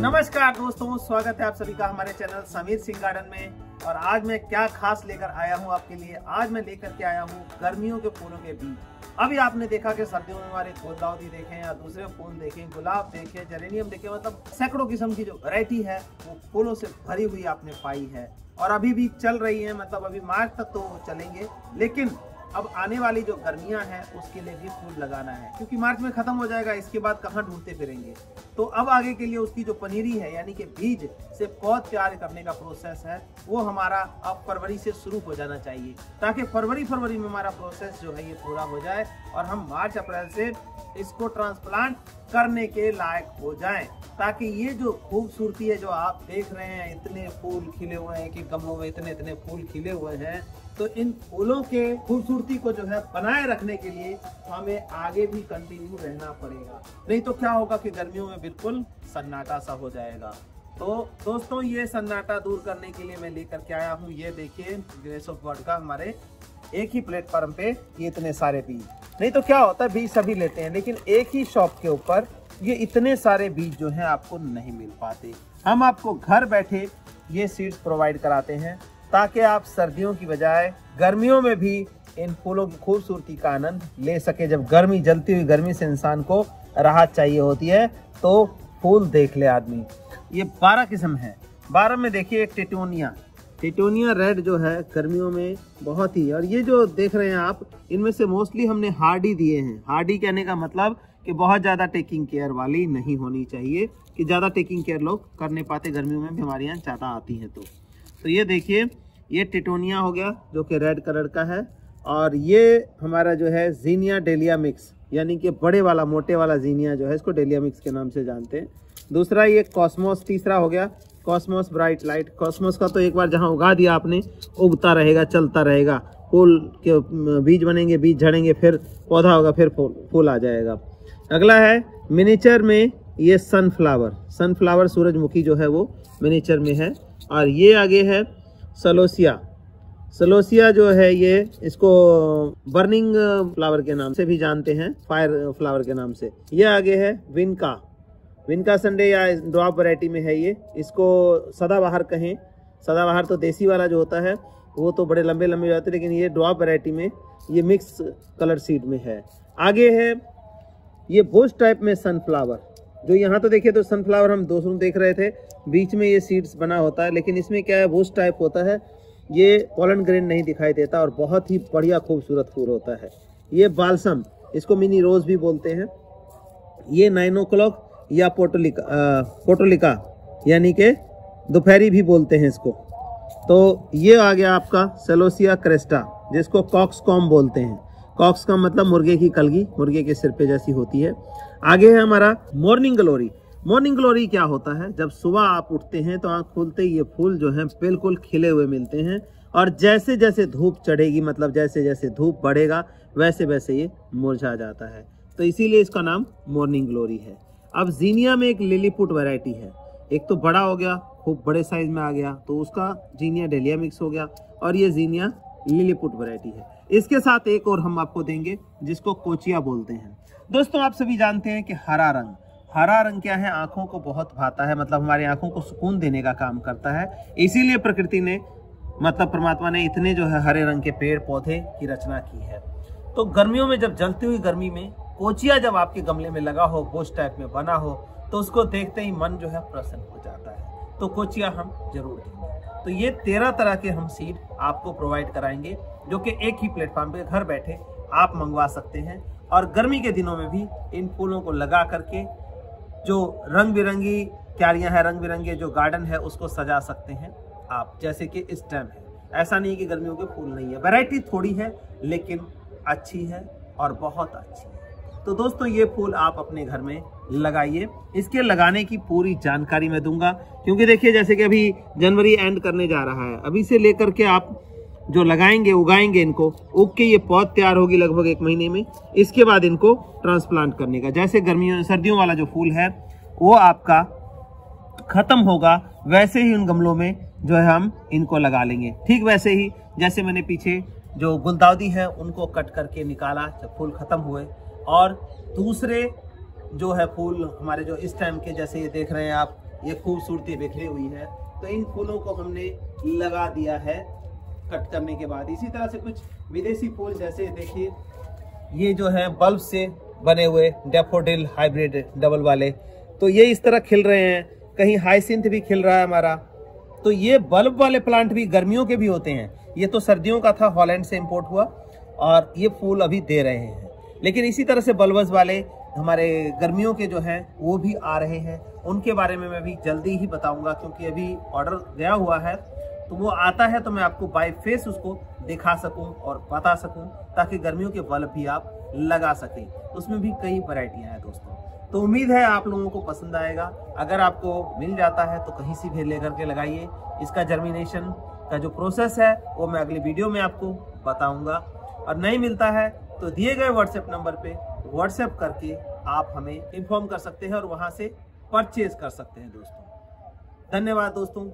नमस्कार दोस्तों, स्वागत है आप सभी का हमारे चैनल समीर सिंह गार्डन में। और आज मैं क्या खास लेकर आया हूँ आपके लिए? आज मैं लेकर के आया हूँ गर्मियों के फूलों के बीज। अभी आपने देखा कि सर्दियों में हमारे गुलदाउदी देखे या दूसरे फूल देखे, गुलाब देखे, जेरेनियम देखे मतलब सैकड़ों किस्म की जो वैरायटी है, वो फूलों से भरी हुई आपने पाई है। और अभी भी चल रही है मतलब अभी मार्च तक तो चलेंगे, लेकिन अब आने वाली जो गर्मियाँ हैं, उसके लिए भी फूल लगाना है। क्योंकि मार्च में खत्म हो जाएगा, इसके बाद कहाँ ढूंढते फिरेंगे? तो अब आगे के लिए उसकी जो पनीरी है, यानी कि बीज से पौध तैयार करने का प्रोसेस है, वो हमारा अब फरवरी से शुरू हो जाना चाहिए। ताकि फरवरी फरवरी में हमारा प्रोसेस जो है, ये पूरा हो जाए और हम मार्च, अप्रैल से इसको ट्रांसप्लांट करने के लायक हो जाएँ। ताकि ये जो खूबसूरती है, जो आप देख रहे हैं, इतने फूल खिले हुए हैं कि गमलों में इतने इतने फूल खिले हुए हैं तो इन फूलों के खूबसूरती को जो है बनाए रखने के लिए हमें आगे भी कंटिन्यू रहना पड़ेगा। नहीं तो क्या होगा कि गर्मियों में बिल्कुल सन्नाटा सा हो जाएगा। तो दोस्तों, ये सन्नाटा दूर करने के लिए मैं लेकर के आया हूँ। ये देखिए ग्रेस ऑफ़ वर्ड का हमारे एक ही प्लेटफॉर्म पे ये इतने सारे बीज। नहीं तो क्या होता है, बीज सभी लेते हैं, लेकिन एक ही शॉप के ऊपर ये इतने सारे बीज जो हैं आपको नहीं मिल पाते। हम आपको घर बैठे ये सीड्स प्रोवाइड कराते हैं। ताकि आप सर्दियों की बजाय गर्मियों में भी इन फूलों की खूबसूरती का आनंद ले सके। जब गर्मी, जलती हुई गर्मी से इंसान को राहत चाहिए होती है तो फूल देख ले आदमी। ये बारह किस्म है। बारह में देखिए, टिटोनिया। टिटोनिया रेड जो है, गर्मियों में बहुत ही, और ये जो देख रहे हैं आप, इनमें से मोस्टली हमने हार्डी दिए हैं। हार्डी कहने का मतलब कि बहुत ज़्यादा टेकिंग केयर वाली नहीं होनी चाहिए, कि ज़्यादा टेकिंग केयर लोग कर नहीं पाते, गर्मियों में बीमारियाँ ज़्यादा आती हैं तो। तो ये देखिए, ये टिटोनिया हो गया, जो कि रेड कलर का है। और ये हमारा जो है जीनिया डेलिया मिक्स, यानी कि बड़े वाला, मोटे वाला जीनिया जो है, इसको डेलिया मिक्स के नाम से जानते हैं। दूसरा ये कॉस्मोस, तीसरा हो गया कॉस्मोस ब्राइट लाइट। कॉस्मोस का तो एक बार जहाँ उगा दिया आपने, उगता रहेगा, चलता रहेगा। फूल के, बीज बनेंगे, बीज झड़ेंगे, फिर पौधा होगा, फिर फूल फूल आ जाएगा। अगला है, मिनीचर में ये सनफ्लावर सनफ्लावर सूरजमुखी जो है वो मिनीचर में है। और ये आगे है सलोसिया। सलोसिया जो है ये इसको बर्निंग फ्लावर के नाम से भी जानते हैं फायर फ्लावर के नाम से। ये आगे है विनका। विनका संडे या ड्रॉप वैरायटी में है ये। इसको सदाबहार कहें। सदाबहार तो देसी वाला जो होता है, वो तो बड़े लंबे लंबे जाते लेकिन ये ड्रॉप वैरायटी में, ये मिक्स कलर सीड में है। आगे है, ये बोस टाइप में सनफ्लावर जो यहाँ तो देखिए तो सनफ्लावर हम दूसरों देख रहे थे, बीच में ये सीड्स बना होता है, लेकिन इसमें क्या है वोस्ट टाइप होता है, ये पॉलन ग्रेन नहीं दिखाई देता और बहुत ही बढ़िया खूबसूरत फूल होता है। ये बालसम, इसको मिनी रोज भी बोलते हैं। ये नाइनो क्लॉक या पोटोलिका पोटोलिका यानी कि दोपहरी भी बोलते हैं इसको। तो ये आ गया आपका सेलोसिया क्रेस्टा जिसको कॉक्सकॉम बोलते हैं। कॉक्स का मतलब मुर्गे की कलगी, मुर्गे के सिर पे जैसी होती है। आगे है हमारा मॉर्निंग ग्लोरी मॉर्निंग ग्लोरी क्या होता है? जब सुबह आप उठते हैं तो आँख खुलते ये फूल जो है बिल्कुल खिले हुए मिलते हैं और जैसे जैसे धूप चढ़ेगी मतलब जैसे जैसे धूप बढ़ेगा वैसे वैसे ये मुरझा जाता है। तो इसीलिए इसका नाम मॉर्निंग ग्लोरी है। अब जीनिया में एक लिलीपुट वैरायटी है। एक तो बड़ा हो गया, खूब बड़े साइज़ में आ गया तो उसका जीनिया डेलिया मिक्स हो गया और ये जीनिया लिलीपुट वैरायटी है। इसके साथ एक और हम आपको देंगे, जिसको कोचिया बोलते हैं। दोस्तों, आप सभी जानते हैं कि हरा रंग। हरा रंग क्या है? आँखों को बहुत भाता है मतलब हमारी आँखों को सुकून देने का काम करता है। इसीलिए प्रकृति ने मतलब परमात्मा ने इतने जो है हरे रंग के पेड़ पौधे की रचना की है। तो गर्मियों में जब जलती हुई गर्मी में, कोचिया जब आपके गमले में लगा हो बोझ टाइप में बना हो तो उसको देखते ही मन जो है प्रसन्न हो जाता है। तो कोचिया हम ज़रूर देंगे। तो ये तेरह तरह के हम सीड आपको प्रोवाइड कराएँगे, जो कि एक ही प्लेटफॉर्म पे घर बैठे आप मंगवा सकते हैं। और गर्मी के दिनों में भी इन फूलों को लगा करके जो रंग बिरंगी क्यारियाँ हैं रंग बिरंगे जो गार्डन है, उसको सजा सकते हैं आप, जैसे कि इस टाइम है। ऐसा नहीं है कि गर्मियों के फूल नहीं है। वैरायटी थोड़ी है, लेकिन अच्छी है और बहुत अच्छी है। तो दोस्तों, ये फूल आप अपने घर में लगाइए। इसके लगाने की पूरी जानकारी मैं दूँगा, क्योंकि देखिए, जैसे कि अभी जनवरी एंड करने जा रहा है। अभी से लेकर के आप जो लगाएँगे, उगाएँगे इनको, उग के ये पौध तैयार होगी लगभग एक महीने में। इसके बाद इनको ट्रांसप्लांट करने का। जैसे गर्मियों, सर्दियों वाला जो फूल है, वो आपका खत्म होगा। वैसे ही उन गमलों में जो है हम इनको लगा लेंगे। ठीक वैसे ही, जैसे मैंने पीछे जो गुलदाउदी है, उनको कट करके निकाला, जब फूल खत्म हुए और दूसरे जो है फूल हमारे जो इस टाइम के जैसे ये देख रहे हैं आप, ये खूबसूरती बिखरी हुई है। तो इन फूलों को हमने लगा दिया है कट करने के बाद। इसी तरह से कुछ विदेशी फूल जैसे देखिए, ये जो है बल्ब से बने हुए डेफोडिल हाइब्रिड डबल वाले। तो ये इस तरह खिल रहे हैं। कहीं हाइसिंथ भी खिल रहा है हमारा। तो ये बल्ब वाले प्लांट भी गर्मियों के भी होते हैं। ये तो सर्दियों का था, हॉलैंड से इम्पोर्ट हुआ। और ये फूल अभी दे रहे हैं। लेकिन इसी तरह से बल्बस वाले हमारे गर्मियों के जो हैं, वो भी आ रहे हैं। उनके बारे में मैं भी जल्दी ही बताऊँगा, क्योंकि अभी ऑर्डर गया हुआ है। तो वो आता है तो मैं आपको बाय फेस उसको दिखा सकूँ और बता सकूँ, ताकि गर्मियों के बल्ब भी आप लगा सकें। उसमें भी कई वैरायटियाँ हैं दोस्तों। तो उम्मीद है आप लोगों को पसंद आएगा। अगर आपको मिल जाता है तो कहीं से भी लेकर के लगाइए। इसका जर्मिनेशन का जो प्रोसेस है, वो मैं अगली वीडियो में आपको बताऊँगा। और नहीं मिलता है तो दिए गए व्हाट्सएप नंबर पे व्हाट्सएप करके आप हमें इन्फॉर्म कर सकते हैं और वहाँ से परचेज कर सकते हैं दोस्तों। धन्यवाद दोस्तों।